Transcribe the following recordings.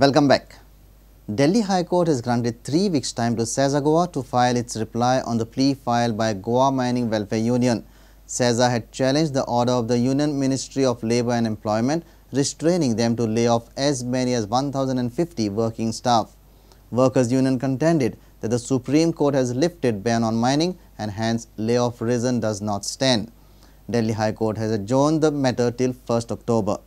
Welcome back. Delhi High Court has granted three weeks' time to Sesa Goa to file its reply on the plea filed by Goa Mining Welfare Union. Sesa had challenged the order of the Union Ministry of Labour and Employment restraining them to lay off as many as 1,050 working staff. Workers' Union contended that the Supreme Court has lifted ban on mining and hence layoff reason does not stand. Delhi High Court has adjourned the matter till 1st October.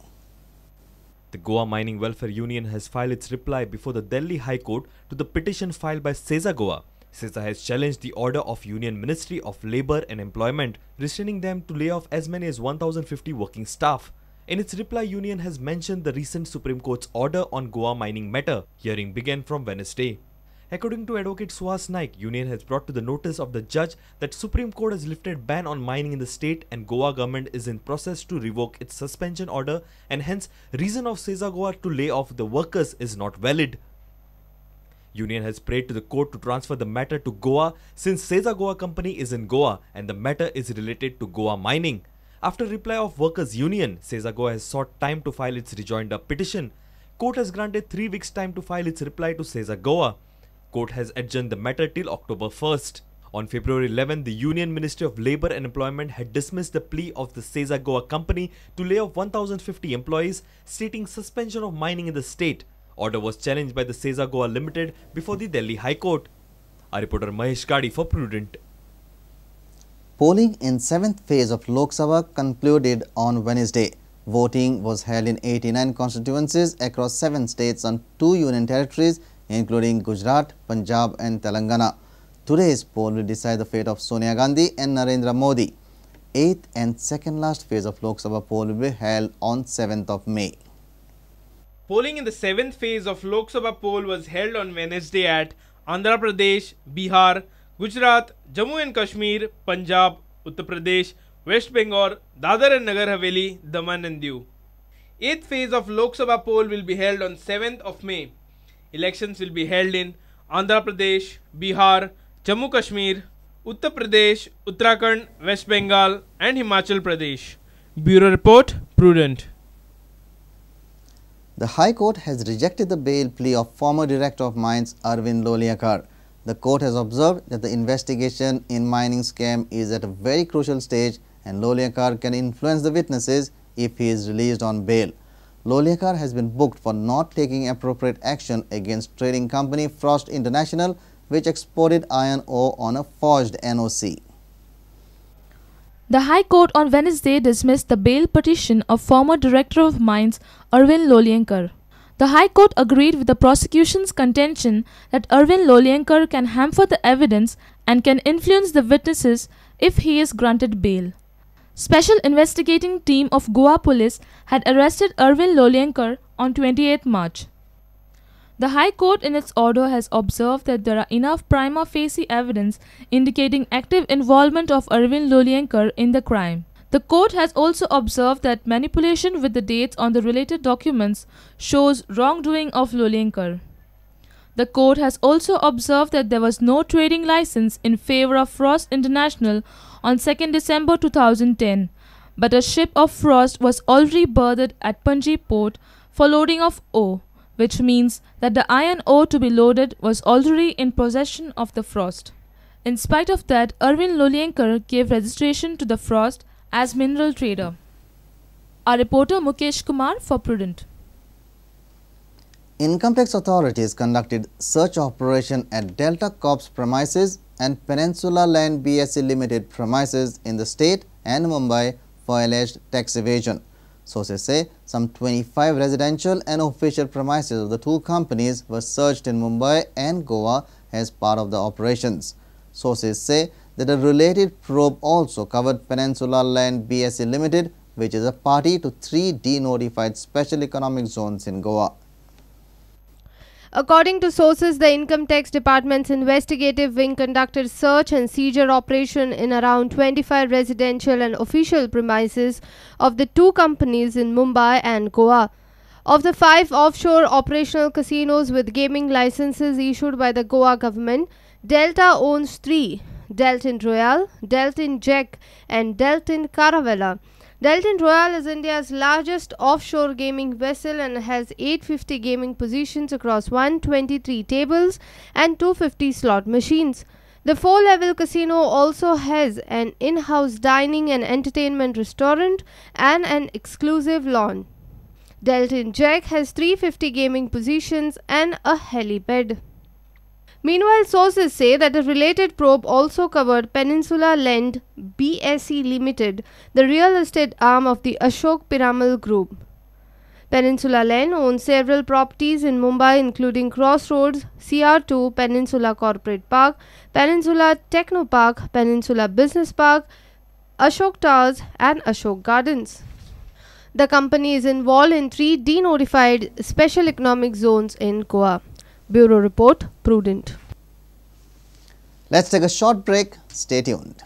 The Goa Mining Welfare Union has filed its reply before the Delhi High Court to the petition filed by Sesa Goa. Sesa has challenged the order of Union Ministry of Labour and Employment, restraining them to lay off as many as 1,050 working staff. In its reply, Union has mentioned the recent Supreme Court's order on Goa mining matter. Hearing began from Wednesday. According to Advocate Suhas Naik, Union has brought to the notice of the judge that Supreme Court has lifted ban on mining in the state and Goa government is in process to revoke its suspension order and hence reason of Sesa Goa to lay off the workers is not valid. Union has prayed to the court to transfer the matter to Goa since Sesa Goa company is in Goa and the matter is related to Goa mining. After reply of Workers Union, Sesa Goa has sought time to file its rejoinder petition. Court has granted 3 weeks time to file its reply to Sesa Goa court has adjourned the matter till October 1st. On February 11, the Union Ministry of Labour and Employment had dismissed the plea of the Sesa Goa company to lay off 1,050 employees, stating suspension of mining in the state. Order was challenged by the Sesa Goa Limited before the Delhi High Court. Our reporter Mahesh Gadi for Prudent. Polling in seventh phase of Lok Sabha concluded on Wednesday. Voting was held in 89 constituencies across seven states and two union territories including Gujarat, Punjab and Telangana. Today's poll will decide the fate of Sonia Gandhi and Narendra Modi. Eighth and second last phase of Lok Sabha poll will be held on 7th of May. Polling in the seventh phase of Lok Sabha poll was held on Wednesday at Andhra Pradesh, Bihar, Gujarat, Jammu and Kashmir, Punjab, Uttar Pradesh, West Bengal, Dadar and Nagar Haveli, Daman and Diu. Eighth phase of Lok Sabha poll will be held on 7th of May. Elections will be held in Andhra Pradesh, Bihar, Jammu Kashmir, Uttar Pradesh, Uttarakhand, West Bengal, and Himachal Pradesh. Bureau Report Prudent. The High Court has rejected the bail plea of former Director of Mines Arvind Loliakar. The court has observed that the investigation in mining scam is at a very crucial stage and Loliakar can influence the witnesses if he is released on bail. Loliakar has been booked for not taking appropriate action against trading company Frost International which exported iron ore on a forged NOC. The High Court on Wednesday dismissed the bail petition of former Director of Mines Arvind Loliankar. The High Court agreed with the prosecution's contention that Arvind Loliankar can hamper the evidence and can influence the witnesses if he is granted bail. Special investigating team of Goa police had arrested Arvind Loliankar on 28 March. The High Court in its order has observed that there are enough prima facie evidence indicating active involvement of Arvind Loliankar in the crime. The court has also observed that manipulation with the dates on the related documents shows wrongdoing of Loliankar. The court has also observed that there was no trading license in favor of Frost International on 2 December 2010, but a ship of frost was already berthed at Panji port for loading of ore, which means that the iron ore to be loaded was already in possession of the frost. In spite of that, Arvind Loliankar gave registration to the frost as mineral trader. Our reporter Mukesh Kumar for Prudent. Income tax authorities conducted search operation at Delta Corp's premises and Peninsula Land BSE Limited premises in the state and Mumbai for alleged tax evasion. Sources say some 25 residential and official premises of the two companies were searched in Mumbai and Goa as part of the operations. Sources say that a related probe also covered Peninsula Land BSE Limited, which is a party to three denotified special economic zones in Goa. According to sources, the Income Tax Department's investigative wing conducted search and seizure operation in around 25 residential and official premises of the two companies in Mumbai and Goa. Of the five offshore operational casinos with gaming licenses issued by the Goa government, Delta owns three, Deltin Royal, Deltin Jack and Deltin Caravella. Deltin Royal is India's largest offshore gaming vessel and has 850 gaming positions across 123 tables and 250 slot machines. The four level casino also has an in house dining and entertainment restaurant and an exclusive lawn. Deltin Jack has 350 gaming positions and a helipad. Meanwhile, sources say that a related probe also covered Peninsula Land BSE Limited, the real estate arm of the Ashok Piramal Group. Peninsula Land owns several properties in Mumbai including Crossroads, CR2, Peninsula Corporate Park, Peninsula Techno Park, Peninsula Business Park, Ashok Towers and Ashok Gardens. The company is involved in three denotified special economic zones in Goa. Bureau Report Prudent. Let's take a short break. Stay tuned.